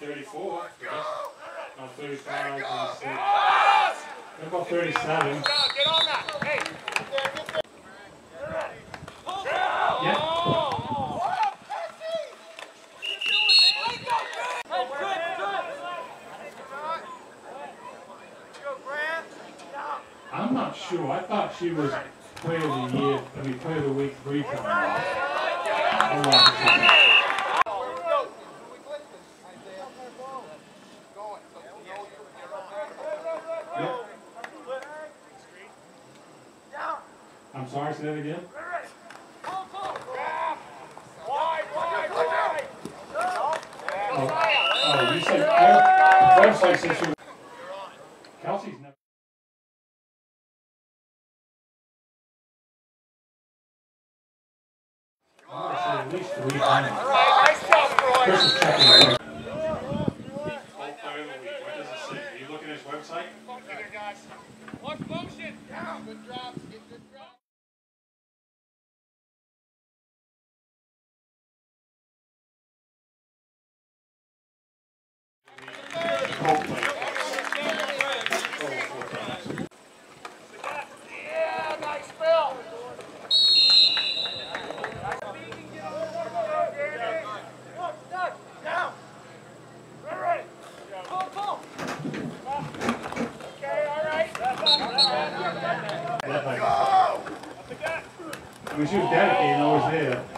34. About 35, 36. About 37. I'm not sure. I thought she was player of the year, I mean, player of the week three times. Hold on a second. Yep. I'm sorry, say that again? Oh, oh, you said, I, website says at least three times. Chris is checking it out. Whole player of the week, what does it say? Are you looking at his website? Whole I mean, she was dedicated, always there.